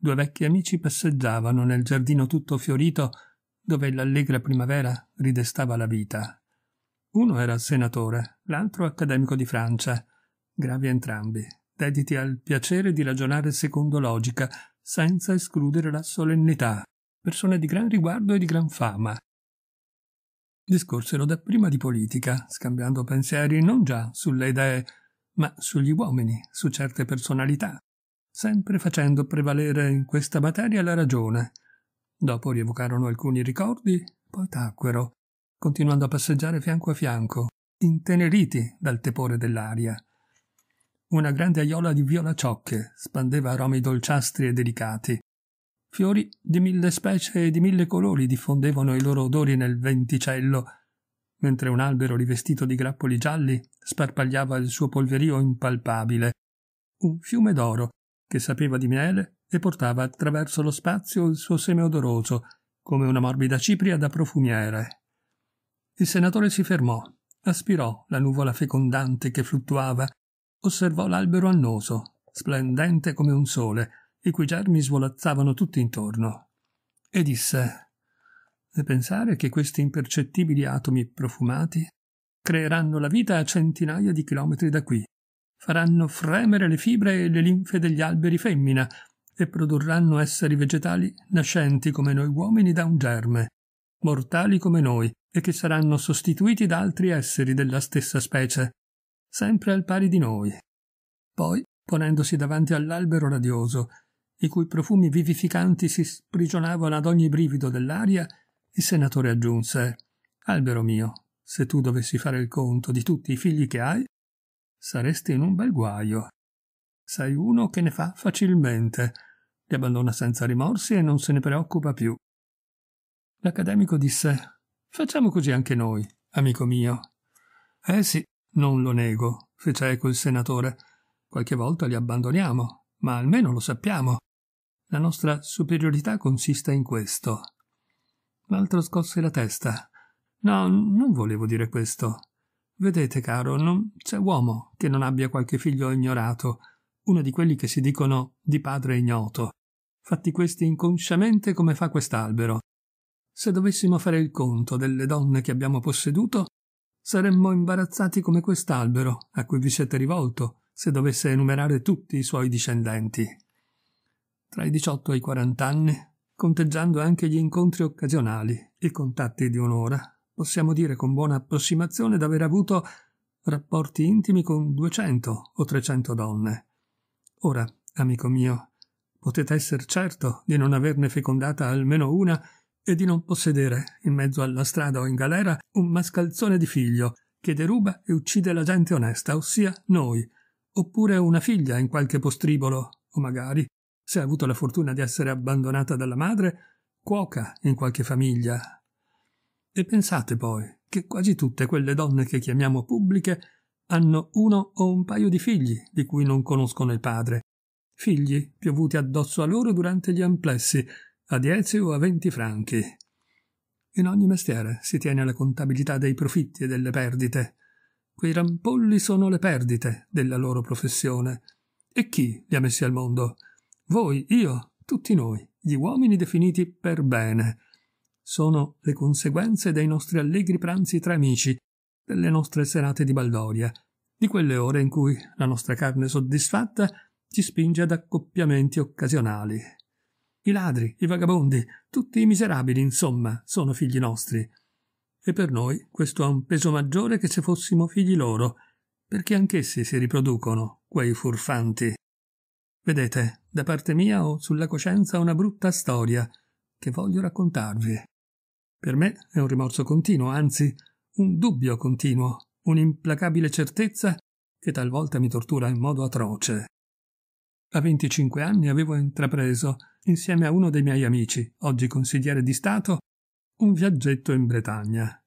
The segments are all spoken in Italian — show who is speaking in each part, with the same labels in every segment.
Speaker 1: due vecchi amici passeggiavano nel giardino tutto fiorito dove l'allegra primavera ridestava la vita. Uno era senatore, l'altro accademico di Francia, gravi entrambi, dediti al piacere di ragionare secondo logica, senza escludere la solennità, persone di gran riguardo e di gran fama. Discorsero dapprima di politica, scambiando pensieri non già sulle idee, ma sugli uomini, su certe personalità, sempre facendo prevalere in questa materia la ragione. Dopo rievocarono alcuni ricordi, poi tacquero, continuando a passeggiare fianco a fianco, inteneriti dal tepore dell'aria. Una grande aiola di violaciocche spandeva aromi dolciastri e delicati. Fiori di mille specie e di mille colori diffondevano i loro odori nel venticello, mentre un albero rivestito di grappoli gialli sparpagliava il suo polverio impalpabile. Un fiume d'oro che sapeva di miele e portava attraverso lo spazio il suo seme odoroso, come una morbida cipria da profumiere. Il senatore si fermò, aspirò la nuvola fecondante che fluttuava, osservò l'albero annoso, splendente come un sole, i cui germi svolazzavano tutti intorno, e disse E pensare che questi impercettibili atomi profumati creeranno la vita a centinaia di chilometri da qui, faranno fremere le fibre e le linfe degli alberi femmina e produrranno esseri vegetali nascenti come noi uomini da un germe, mortali come noi e che saranno sostituiti da altri esseri della stessa specie, sempre al pari di noi. Poi, ponendosi davanti all'albero radioso, i cui profumi vivificanti si sprigionavano ad ogni brivido dell'aria, il senatore aggiunse Albero mio, se tu dovessi fare il conto di tutti i figli che hai, saresti in un bel guaio. Sei uno che ne fa facilmente, li abbandona senza rimorsi e non se ne preoccupa più. L'accademico disse Facciamo così anche noi, amico mio. Eh sì, non lo nego, fece eco il senatore. Qualche volta li abbandoniamo, ma almeno lo sappiamo. La nostra superiorità consiste in questo. L'altro scosse la testa. No, non volevo dire questo. Vedete, caro, non c'è uomo che non abbia qualche figlio ignorato, uno di quelli che si dicono di padre ignoto, fatti questi inconsciamente come fa quest'albero. Se dovessimo fare il conto delle donne che abbiamo posseduto, saremmo imbarazzati come quest'albero a cui vi siete rivolto, se dovesse enumerare tutti i suoi discendenti. Tra i diciotto e i quarant'anni, conteggiando anche gli incontri occasionali, i contatti di un'ora, possiamo dire con buona approssimazione d'aver avuto rapporti intimi con duecento o trecento donne. Ora, amico mio, potete essere certo di non averne fecondata almeno una e di non possedere, in mezzo alla strada o in galera, un mascalzone di figlio che deruba e uccide la gente onesta, ossia noi, oppure una figlia in qualche postribolo, o magari, se ha avuto la fortuna di essere abbandonata dalla madre, cuoca in qualche famiglia, e pensate poi che quasi tutte quelle donne che chiamiamo pubbliche hanno uno o un paio di figli di cui non conoscono il padre, figli piovuti addosso a loro durante gli amplessi, a dieci o a venti franchi. In ogni mestiere si tiene la contabilità dei profitti e delle perdite. Quei rampolli sono le perdite della loro professione. E chi li ha messi al mondo? Voi, io, tutti noi, gli uomini definiti per bene, sono le conseguenze dei nostri allegri pranzi tra amici, delle nostre serate di baldoria, di quelle ore in cui la nostra carne soddisfatta ci spinge ad accoppiamenti occasionali. I ladri, i vagabondi, tutti i miserabili, insomma, sono figli nostri. E per noi questo ha un peso maggiore che se fossimo figli loro, perché anch'essi si riproducono, quei furfanti. Vedete, da parte mia ho sulla coscienza una brutta storia che voglio raccontarvi. Per me è un rimorso continuo, anzi un dubbio continuo, un'implacabile certezza che talvolta mi tortura in modo atroce. A 25 anni avevo intrapreso, insieme a uno dei miei amici, oggi consigliere di Stato, un viaggetto in Bretagna.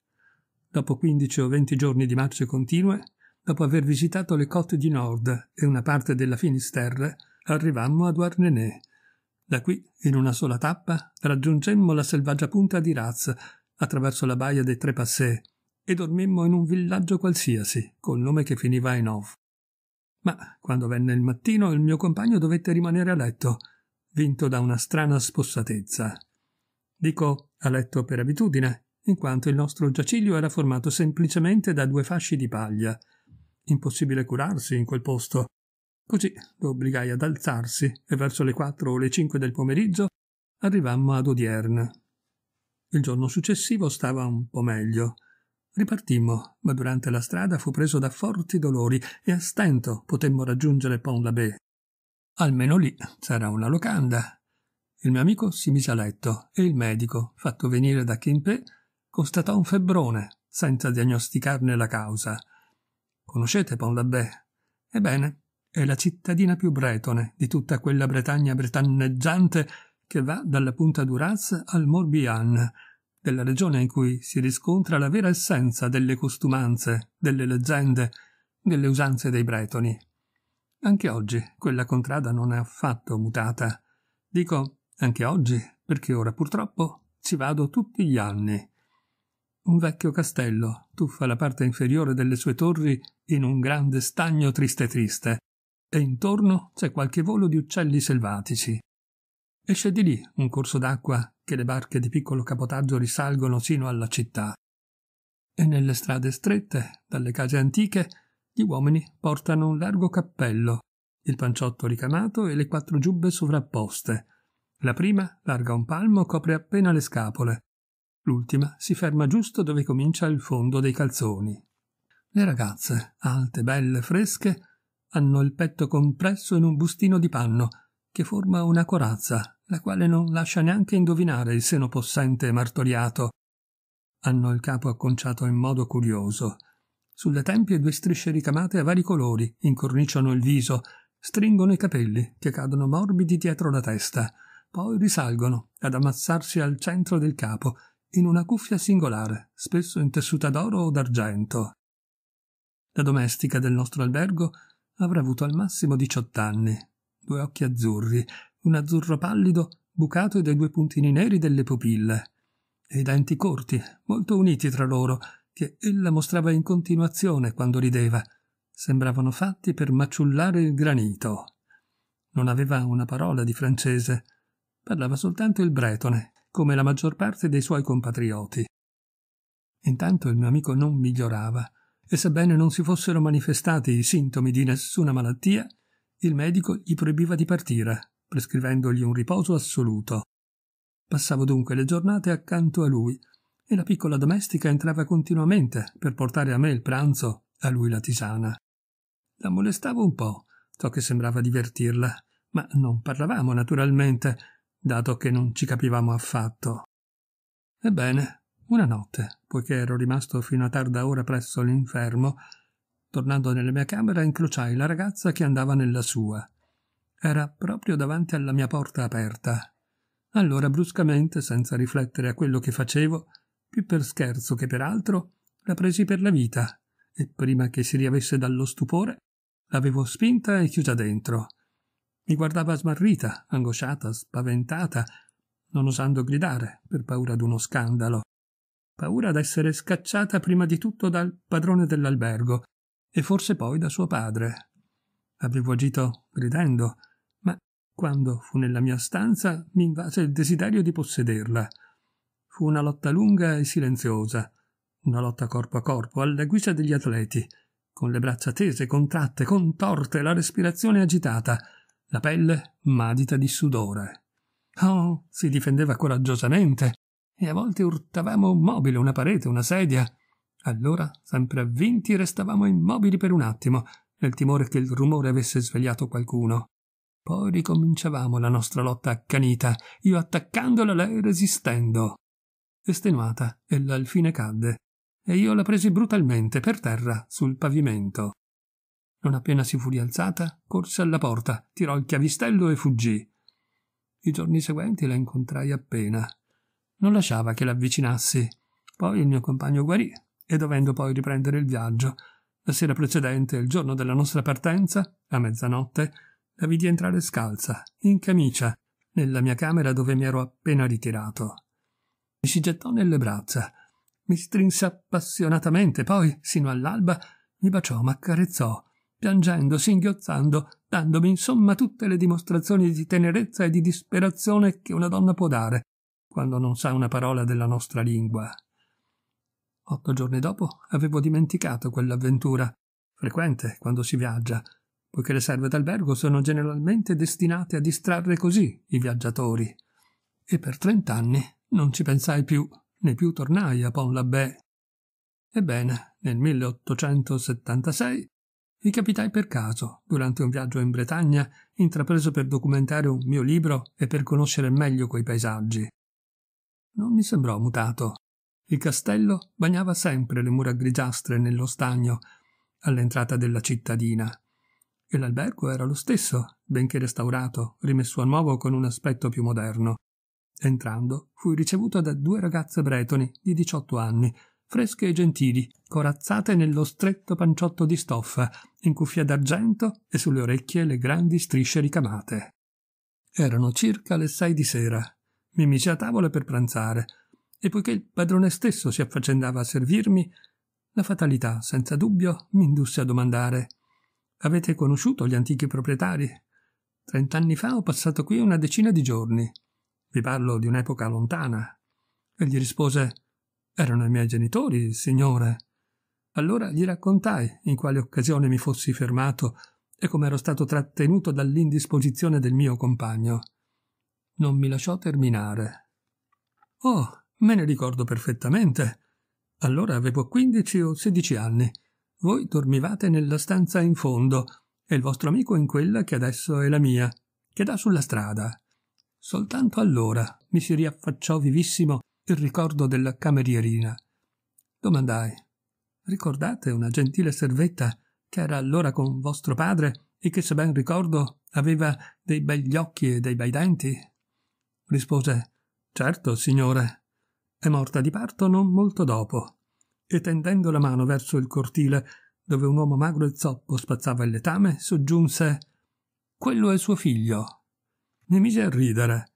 Speaker 1: Dopo 15 o 20 giorni di marce continue, dopo aver visitato le Côte du Nord e una parte della Finisterre, arrivammo a Douarnenez, da qui, in una sola tappa, raggiungemmo la selvaggia punta di Raz, attraverso la baia dei Tre Passé, e dormimmo in un villaggio qualsiasi, col nome che finiva in Ov. Ma quando venne il mattino il mio compagno dovette rimanere a letto. vinto da una strana spossatezza. Dico a letto per abitudine, in quanto il nostro giaciglio era formato semplicemente da due fasci di paglia. Impossibile curarsi in quel posto. Così lo obbligai ad alzarsi e verso le quattro o le cinque del pomeriggio arrivammo ad Odierne. Il giorno successivo stava un po' meglio. Ripartimmo, ma durante la strada fu preso da forti dolori e a stento potemmo raggiungere Pont-l'Abbé. Almeno lì c'era una locanda. Il mio amico si mise a letto e il medico, fatto venire da Quimper, constatò un febbrone, senza diagnosticarne la causa. Conoscete Pont-l'Abbé? Ebbene, è la cittadina più bretone di tutta quella Bretagna bretanneggiante che va dalla punta d'Uraz al Morbihan, della regione in cui si riscontra la vera essenza delle costumanze, delle leggende, delle usanze dei bretoni. Anche oggi quella contrada non è affatto mutata. Dico anche oggi perché ora purtroppo ci vado tutti gli anni. Un vecchio castello tuffa la parte inferiore delle sue torri in un grande stagno triste triste, e intorno c'è qualche volo di uccelli selvatici. Esce di lì un corso d'acqua che le barche di piccolo capotaggio risalgono sino alla città. E nelle strade strette, dalle case antiche, gli uomini portano un largo cappello, il panciotto ricamato e le quattro giubbe sovrapposte. La prima, larga un palmo, copre appena le scapole. L'ultima si ferma giusto dove comincia il fondo dei calzoni. Le ragazze, alte, belle, fresche, hanno il petto compresso in un bustino di panno che forma una corazza, la quale non lascia neanche indovinare il seno possente e martoriato. Hanno il capo acconciato in modo curioso. Sulle tempie due strisce ricamate a vari colori incorniciano il viso, stringono i capelli che cadono morbidi dietro la testa, poi risalgono ad ammassarsi al centro del capo in una cuffia singolare, spesso intessuta d'oro o d'argento. La domestica del nostro albergo avrà avuto al massimo diciotto anni, due occhi azzurri, un azzurro pallido bucato dai due puntini neri delle pupille, e i denti corti, molto uniti tra loro, che ella mostrava in continuazione quando rideva. Sembravano fatti per maciullare il granito. Non aveva una parola di francese, parlava soltanto il bretone, come la maggior parte dei suoi compatrioti. Intanto il mio amico non migliorava, e sebbene non si fossero manifestati i sintomi di nessuna malattia, il medico gli proibiva di partire, prescrivendogli un riposo assoluto. Passavo dunque le giornate accanto a lui, e la piccola domestica entrava continuamente per portare a me il pranzo, a lui la tisana. La molestavo un po', ciò che sembrava divertirla, ma non parlavamo naturalmente, dato che non ci capivamo affatto. Ebbene, una notte, poiché ero rimasto fino a tarda ora presso l'infermo, tornando nella mia camera incrociai la ragazza che andava nella sua. Era proprio davanti alla mia porta aperta. Allora, bruscamente, senza riflettere a quello che facevo, più per scherzo che per altro, la presi per la vita e prima che si riavesse dallo stupore, l'avevo spinta e chiusa dentro. Mi guardava smarrita, angosciata, spaventata, non osando gridare per paura d'uno scandalo. Paura d'essere scacciata prima di tutto dal padrone dell'albergo e forse poi da suo padre. Avevo agito ridendo, ma quando fu nella mia stanza mi invase il desiderio di possederla. Fu una lotta lunga e silenziosa, una lotta corpo a corpo, alla guisa degli atleti, con le braccia tese, contratte, contorte, la respirazione agitata, la pelle madita di sudore. Oh, si difendeva coraggiosamente, e a volte urtavamo un mobile, una parete, una sedia. Allora, sempre avvinti, restavamo immobili per un attimo, nel timore che il rumore avesse svegliato qualcuno. Poi ricominciavamo la nostra lotta accanita, io attaccandola, lei resistendo. Estenuata, ella al fine cadde, e io la presi brutalmente per terra, sul pavimento. Non appena si fu rialzata, corse alla porta, tirò il chiavistello e fuggì. I giorni seguenti la incontrai appena. Non lasciava che l'avvicinassi. Poi il mio compagno guarì, e dovendo poi riprendere il viaggio, la sera precedente, il giorno della nostra partenza, a mezzanotte, la vidi entrare scalza, in camicia, nella mia camera dove mi ero appena ritirato. Mi si gettò nelle braccia, mi strinse appassionatamente, poi, sino all'alba, mi baciò, m'accarezzò, piangendo, singhiozzando, dandomi insomma tutte le dimostrazioni di tenerezza e di disperazione che una donna può dare quando non sa una parola della nostra lingua. Otto giorni dopo avevo dimenticato quell'avventura, frequente quando si viaggia, poiché le serve d'albergo sono generalmente destinate a distrarre così i viaggiatori. E per trent'anni non ci pensai più, né più tornai a Pont l'Abbé. Ebbene, nel 1876 vi capitai per caso, durante un viaggio in Bretagna, intrapreso per documentare un mio libro e per conoscere meglio quei paesaggi. Non mi sembrò mutato. Il castello bagnava sempre le mura grigiastre nello stagno, all'entrata della cittadina e l'albergo era lo stesso, benché restaurato, rimesso a nuovo con un aspetto più moderno. Entrando, fui ricevuto da due ragazze bretoni di diciotto anni, fresche e gentili, corazzate nello stretto panciotto di stoffa, in cuffia d'argento e sulle orecchie le grandi strisce ricamate. Erano circa le sei di sera. Mi misi a tavola per pranzare, e poiché il padrone stesso si affaccendava a servirmi, la fatalità, senza dubbio, mi indusse a domandare Avete conosciuto gli antichi proprietari? Trent'anni fa ho passato qui una decina di giorni. Vi parlo di un'epoca lontana. E gli rispose Erano i miei genitori, signore. Allora gli raccontai in quale occasione mi fossi fermato e come ero stato trattenuto dall'indisposizione del mio compagno. Non mi lasciò terminare. Oh, me ne ricordo perfettamente. Allora avevo quindici o sedici anni voi dormivate nella stanza in fondo e il vostro amico in quella che adesso è la mia, che dà sulla strada. Soltanto allora mi si riaffacciò vivissimo il ricordo della camerierina. Domandai: Ricordate una gentile servetta che era allora con vostro padre e che, se ben ricordo, aveva dei begli occhi e dei bei denti? Rispose: Certo, signore. È morta di parto non molto dopo e tendendo la mano verso il cortile dove un uomo magro e zoppo spazzava il letame, soggiunse Quello è suo figlio. Mi mise a ridere.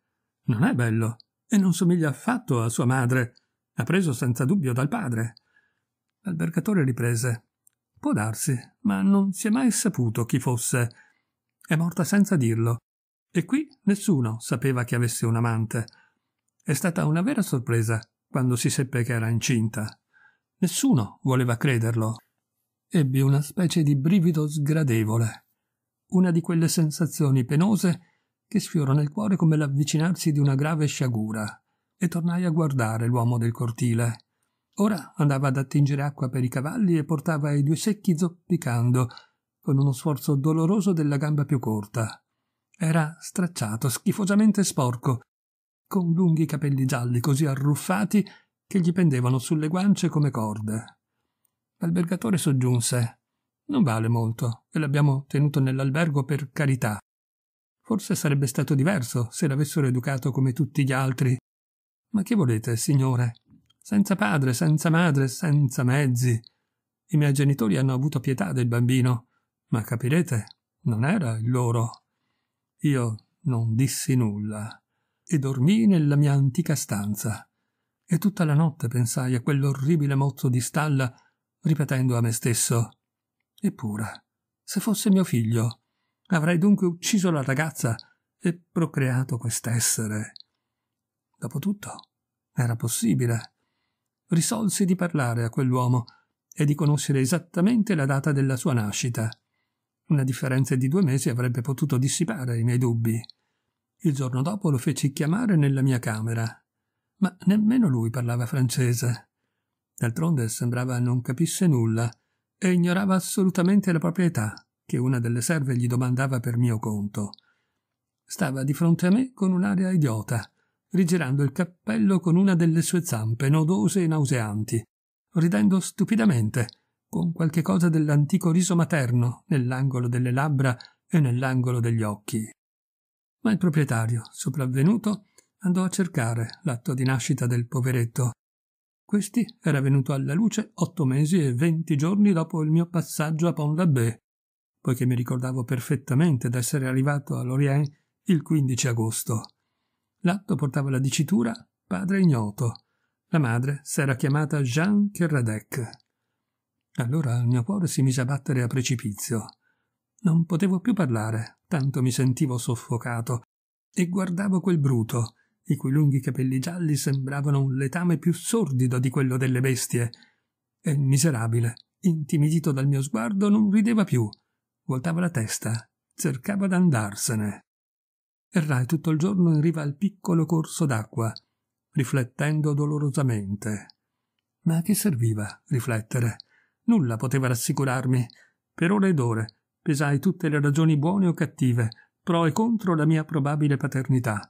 Speaker 1: Non è bello e non somiglia affatto a sua madre. Ha preso senza dubbio dal padre. L'albergatore riprese. Può darsi, ma non si è mai saputo chi fosse. È morta senza dirlo. E qui nessuno sapeva che avesse un amante. È stata una vera sorpresa quando si seppe che era incinta. Nessuno voleva crederlo. Ebbi una specie di brivido sgradevole, una di quelle sensazioni penose che sfiorano il cuore come l'avvicinarsi di una grave sciagura, e tornai a guardare l'uomo del cortile. Ora andava ad attingere acqua per i cavalli e portava i due secchi zoppicando, con uno sforzo doloroso della gamba più corta. Era stracciato, schifosamente sporco, con lunghi capelli gialli così arruffati che gli pendevano sulle guance come corde. L'albergatore soggiunse Non vale molto, e l'abbiamo tenuto nell'albergo per carità. Forse sarebbe stato diverso se l'avessero educato come tutti gli altri. Ma che volete, signore? Senza padre, senza madre, senza mezzi. I miei genitori hanno avuto pietà del bambino, ma capirete, non era il loro. Io non dissi nulla e dormii nella mia antica stanza e tutta la notte pensai a quell'orribile mozzo di stalla, ripetendo a me stesso Eppure, se fosse mio figlio, avrei dunque ucciso la ragazza e procreato quest'essere. Dopotutto, era possibile. Risolsi di parlare a quell'uomo e di conoscere esattamente la data della sua nascita. Una differenza di due mesi avrebbe potuto dissipare i miei dubbi. Il giorno dopo lo feci chiamare nella mia camera ma nemmeno lui parlava francese. D'altronde sembrava non capisse nulla e ignorava assolutamente la propria età, che una delle serve gli domandava per mio conto. Stava di fronte a me con un'aria idiota, rigirando il cappello con una delle sue zampe nodose e nauseanti, ridendo stupidamente, con qualche cosa dell'antico riso materno nell'angolo delle labbra e nell'angolo degli occhi. Ma il proprietario, sopravvenuto, andò a cercare l'atto di nascita del poveretto. Questi era venuto alla luce otto mesi e venti giorni dopo il mio passaggio a Pont l'Abbé, poiché mi ricordavo perfettamente d'essere arrivato a Lorient il 15 agosto. L'atto portava la dicitura padre ignoto. La madre s'era chiamata Jean Kerradec. Allora il mio cuore si mise a battere a precipizio. Non potevo più parlare, tanto mi sentivo soffocato, e guardavo quel bruto, i cui lunghi capelli gialli sembravano un letame più sordido di quello delle bestie. E il miserabile, intimidito dal mio sguardo, non rideva più, voltava la testa, cercava d'andarsene. Errai tutto il giorno in riva al piccolo corso d'acqua, riflettendo dolorosamente. Ma a che serviva riflettere? Nulla poteva rassicurarmi. Per ore ed ore pesai tutte le ragioni buone o cattive, pro e contro la mia probabile paternità,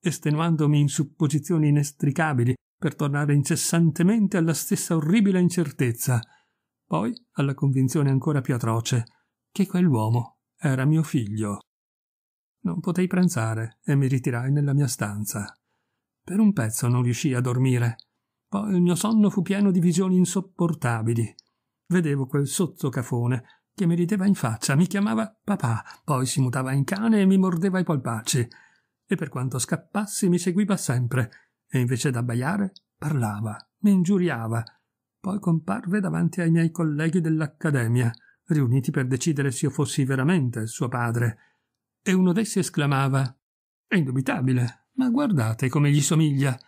Speaker 1: estenuandomi in supposizioni inestricabili per tornare incessantemente alla stessa orribile incertezza, poi alla convinzione ancora più atroce che quell'uomo era mio figlio. Non potei pranzare e mi ritirai nella mia stanza. Per un pezzo non riuscii a dormire. Poi il mio sonno fu pieno di visioni insopportabili. Vedevo quel sozzo cafone che mi rideva in faccia, mi chiamava papà, poi si mutava in cane e mi mordeva i polpacci. E per quanto scappassi mi seguiva sempre, e invece d'abbaiare parlava, mi ingiuriava. Poi comparve davanti ai miei colleghi dell'accademia, riuniti per decidere se io fossi veramente suo padre. E uno d'essi esclamava È indubitabile, ma guardate come gli somiglia.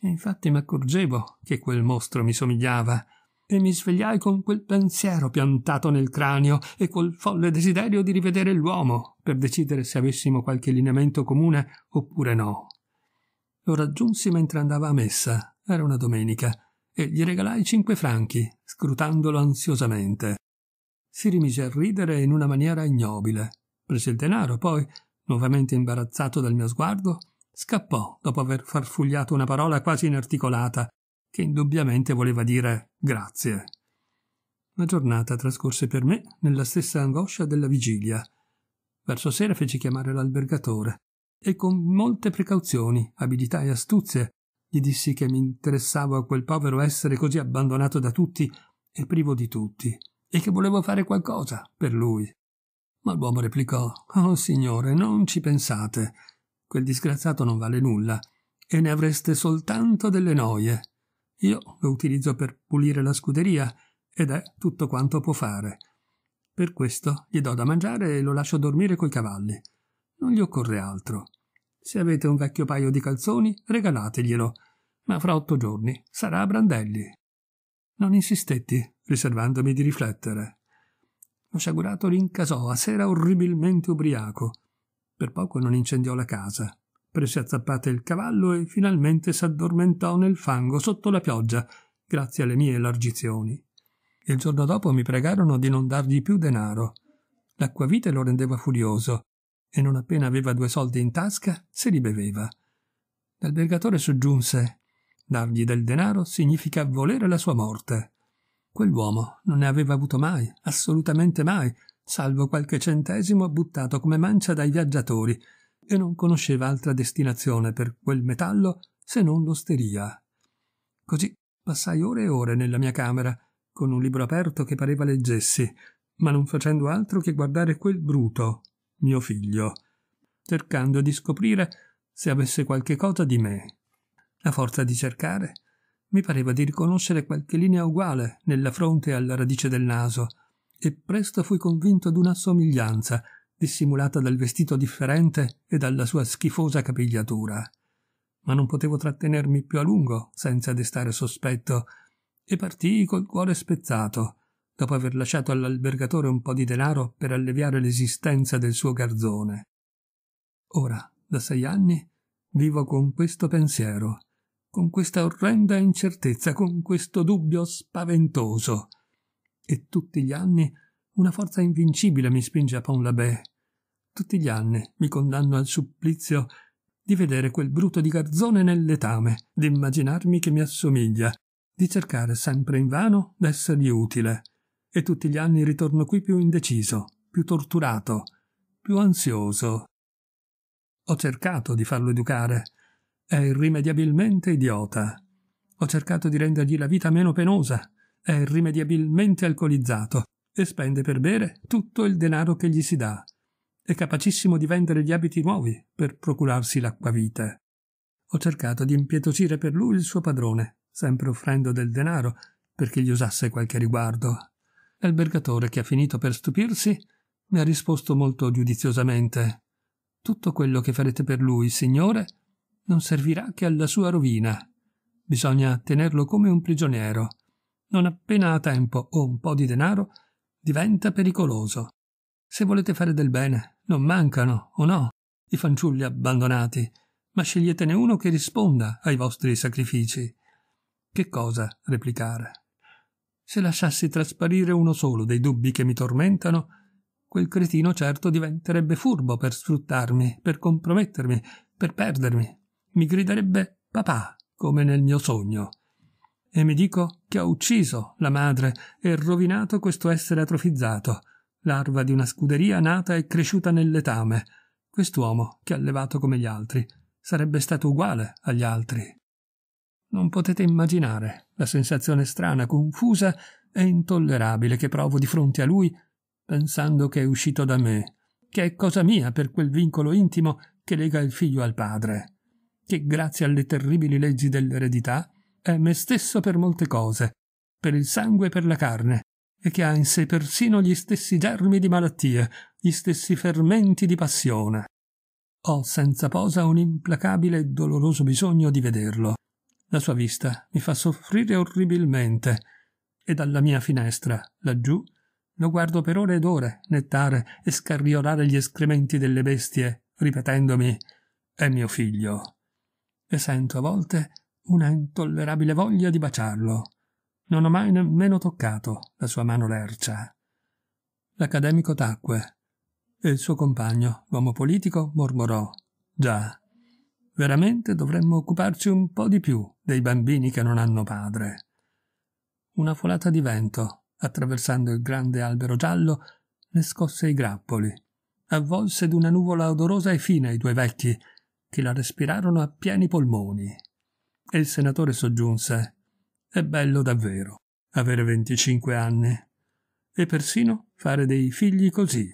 Speaker 1: E infatti m'accorgevo che quel mostro mi somigliava e mi svegliai con quel pensiero piantato nel cranio e col folle desiderio di rivedere l'uomo per decidere se avessimo qualche lineamento comune oppure no. Lo raggiunsi mentre andava a messa, era una domenica, e gli regalai cinque franchi, scrutandolo ansiosamente. Si rimise a ridere in una maniera ignobile. Prese il denaro, poi, nuovamente imbarazzato dal mio sguardo, scappò dopo aver farfugliato una parola quasi inarticolata che indubbiamente voleva dire grazie. La giornata trascorse per me nella stessa angoscia della vigilia. Verso sera feci chiamare l'albergatore e con molte precauzioni, abilità e astuzie gli dissi che mi interessavo a quel povero essere così abbandonato da tutti e privo di tutti, e che volevo fare qualcosa per lui. Ma l'uomo replicò Oh signore, non ci pensate. Quel disgraziato non vale nulla, e ne avreste soltanto delle noie. Io lo utilizzo per pulire la scuderia ed è tutto quanto può fare. Per questo gli do da mangiare e lo lascio dormire coi cavalli. Non gli occorre altro. Se avete un vecchio paio di calzoni, regalateglielo, ma fra otto giorni sarà a brandelli. Non insistetti, riservandomi di riflettere. Lo sciagurato rincasò a sera orribilmente ubriaco. Per poco non incendiò la casa prese a zappate il cavallo e finalmente s'addormentò nel fango sotto la pioggia, grazie alle mie elargizioni. Il giorno dopo mi pregarono di non dargli più denaro. L'acquavite lo rendeva furioso, e non appena aveva due soldi in tasca, se li beveva. L'albergatore soggiunse dargli del denaro significa volere la sua morte. Quell'uomo non ne aveva avuto mai, assolutamente mai, salvo qualche centesimo buttato come mancia dai viaggiatori, e non conosceva altra destinazione per quel metallo se non l'osteria. Così passai ore e ore nella mia camera, con un libro aperto che pareva leggessi, ma non facendo altro che guardare quel bruto, mio figlio, cercando di scoprire se avesse qualche cosa di me. A forza di cercare, mi pareva di riconoscere qualche linea uguale nella fronte alla radice del naso, e presto fui convinto d'una somiglianza dissimulata dal vestito differente e dalla sua schifosa capigliatura. Ma non potevo trattenermi più a lungo senza destare sospetto e partii col cuore spezzato, dopo aver lasciato all'albergatore un po' di denaro per alleviare l'esistenza del suo garzone. Ora, da sei anni, vivo con questo pensiero, con questa orrenda incertezza, con questo dubbio spaventoso. E tutti gli anni una forza invincibile mi spinge a Pont l'Abbé. Tutti gli anni mi condanno al supplizio di vedere quel bruto di garzone nel letame, di immaginarmi che mi assomiglia, di cercare sempre invano d'essergli utile. E tutti gli anni ritorno qui più indeciso, più torturato, più ansioso. Ho cercato di farlo educare. È irrimediabilmente idiota. Ho cercato di rendergli la vita meno penosa. È irrimediabilmente alcolizzato e spende per bere tutto il denaro che gli si dà. È capacissimo di vendere gli abiti nuovi per procurarsi l'acquavite. Ho cercato di impietosire per lui il suo padrone, sempre offrendo del denaro perché gli usasse qualche riguardo. L'albergatore, che ha finito per stupirsi, mi ha risposto molto giudiziosamente tutto quello che farete per lui, signore, non servirà che alla sua rovina. Bisogna tenerlo come un prigioniero. Non appena ha tempo o un po' di denaro, diventa pericoloso. Se volete fare del bene, non mancano, o no, i fanciulli abbandonati, ma sceglietene uno che risponda ai vostri sacrifici. Che cosa replicare? Se lasciassi trasparire uno solo dei dubbi che mi tormentano, quel cretino certo diventerebbe furbo per sfruttarmi, per compromettermi, per perdermi. Mi griderebbe papà, come nel mio sogno. E mi dico che ho ucciso la madre e rovinato questo essere atrofizzato, larva di una scuderia nata e cresciuta nel letame. Quest'uomo, che ha allevato come gli altri, sarebbe stato uguale agli altri. Non potete immaginare la sensazione strana, confusa e intollerabile che provo di fronte a lui, pensando che è uscito da me, che è cosa mia per quel vincolo intimo che lega il figlio al padre, che grazie alle terribili leggi dell'eredità è me stesso per molte cose, per il sangue e per la carne, e che ha in sé persino gli stessi germi di malattie, gli stessi fermenti di passione. Ho senza posa un implacabile e doloroso bisogno di vederlo. La sua vista mi fa soffrire orribilmente, e dalla mia finestra, laggiù, lo guardo per ore ed ore nettare e scarriolare gli escrementi delle bestie, ripetendomi è mio figlio. E sento a volte una intollerabile voglia di baciarlo. Non ho mai nemmeno toccato la sua mano lercia. L'accademico tacque e il suo compagno, l'uomo politico, mormorò Già, veramente dovremmo occuparci un po' di più dei bambini che non hanno padre. Una folata di vento, attraversando il grande albero giallo, ne scosse i grappoli, avvolse d'una nuvola odorosa e fine i due vecchi, che la respirarono a pieni polmoni. E il senatore soggiunse è bello davvero avere venticinque anni e persino fare dei figli così.